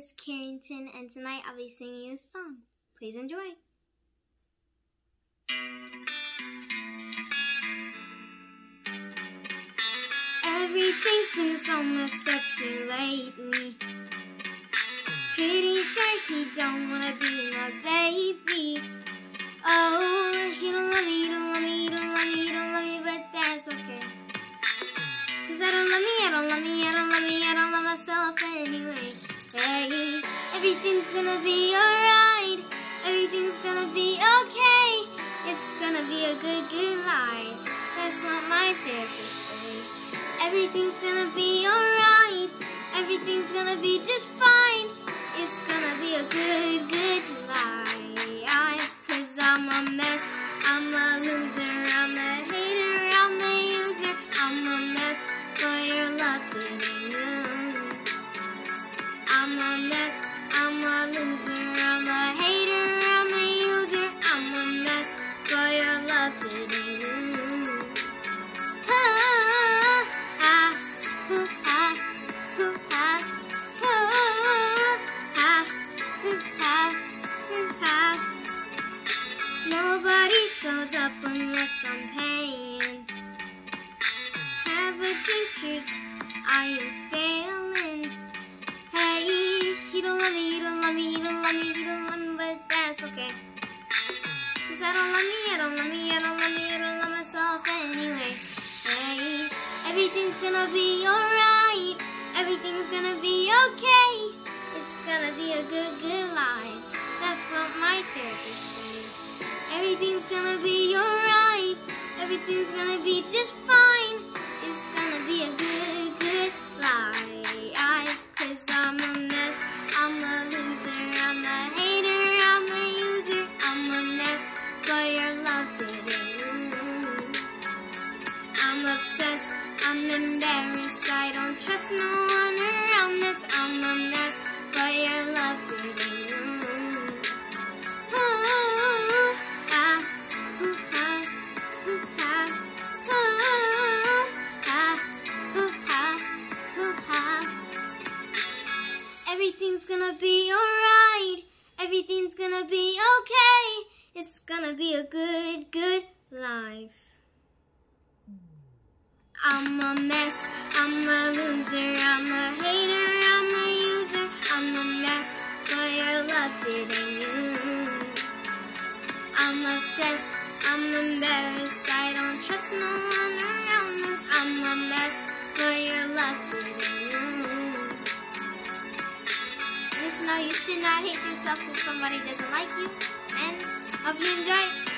is Carrington, and tonight I'll be singing you a song. Please enjoy. Everything's been so messed up here lately. Pretty sure he don't wanna be my baby. Oh, he don't love me, he don't love me, he don't love me, he don't love me, but that's okay. Cause I don't love me, I don't love me, I don't love me, I don't love myself anyway. Hey, everything's gonna be alright. Everything's gonna be okay. It's gonna be a good, good life. That's what my therapist says. Everything's gonna be alright. Everything's gonna be just fine. It's gonna be a good, good life. Cause I'm a mess. I'm a loser. Cause I don't love me, I don't love me, I don't love me, I don't love myself anyway. Hey, everything's gonna be alright. Everything's gonna be okay. It's gonna be a good, good life. That's what my therapist says. Everything's gonna be alright. Everything's gonna be just fine. It's gonna be a good, obsessed. I'm embarrassed. I don't trust no one around this. I'm a mess for your loving. Ooh, ah, ooh, ah, ooh, ah, ooh, ah, ooh, ah, ooh, ah. Everything's gonna be alright. Everything's gonna be okay. It's gonna be a good, good life. I'm a mess, I'm a loser, I'm a hater, I'm a user, I'm a mess for your loving you. I'm obsessed, I'm embarrassed, I don't trust no one around this. I'm a mess for your loving you. Just know you should not hate yourself because somebody doesn't like you. And hope you enjoy it.